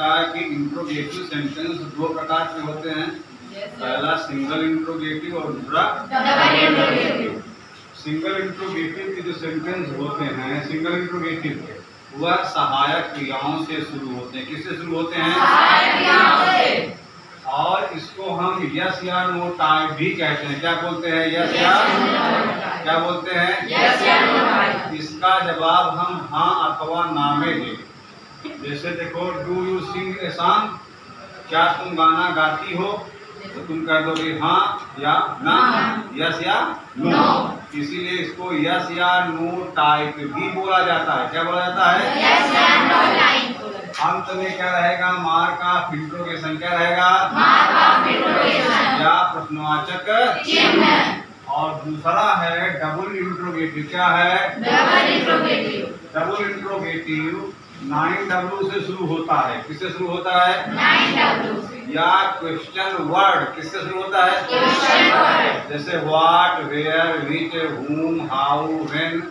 बताया कि interrogative sentence दो प्रकार के होते हैं। पहला सिंगल इंट्रोगेटिव और दूसरा सिंगल इंट्रोगेटिव के जो सेंटेंस होते हैं सिंगल इंट्रोगेटिव वह सहायक क्रियाओं से शुरू होते हैं। किससे शुरू होते हैं? और इसको हम यस या नो टाइप भी कहते हैं। क्या बोलते हैं? यस या क्या बोलते हैं? इसका जवाब हम हाँ अथवा ना में दें जैसे देखो do you sing a song क्या तुम गाना गाती हो? तो तुम कह दोगे हाँ या ना? यस या नो इसीलिए इसको यस या नो टाइप भी बोला जाता है। क्या बोला जाता है? यस या नो टाइप अंत में क्या रहेगा? मार का इंट्रोगेशन क्या रहेगा? या प्रश्नवाचक और दूसरा है डबल इंट्रोगेटिव क्या है? Double interrogative double interrogative nine W से शुरू होता है। किससे शुरू होता है? नाइन डब्ल्यू या क्वेश्चन वर्ड किससे शुरू होता है? Question word. जैसे what where which whom how when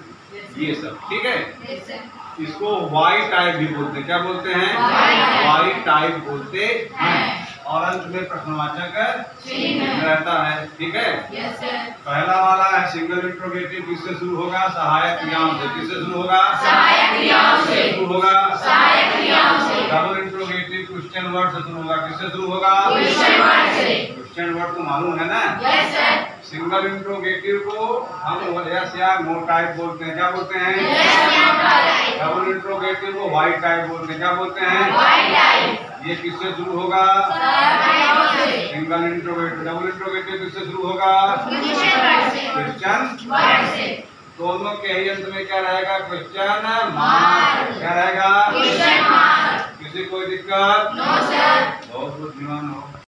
ये सब। ठीक है? इसको वाई टाइप भी बोलते हैं। क्या बोलते हैं? वाई टाइप बोलते हैं। और अंत में प्रश्नवाचक रहता है। ठीक है? पहला वाला है सिंगल इंट्रोगेटिव किससे शुरू होगा? सहायक क्रियाओं से। किससे शुरू होगा? सहायक क्रियाओं से। शुरू होगा? सहायक क्रियाओं से। डबल इंट्रोगेटिव क्वेश्चन वर्ड से शुरू होगा। किससे शुरू होगा? क्वेश्चन वर्ड को मालूम है ना? सिंगल इंट्रोगेटिव को हम यस या नो टाइप बोलते हैं। क्या बोलते हैं? डबल इंट्रोगेटिव को वाइट टाइप बोलते क्या बोलते हैं? ये किससे शुरू होगा? सिंगल इंट्रोगेटिव डबल इंट्रोगेटिव किससे शुरू होगा? क्वेश्चन दोनों के ही अंत में क्या रहेगा? क्वेश्चन मार्क क्या रहेगा? किसी कोई दिक्कत? बहुत बहुत धन्यवाद हो।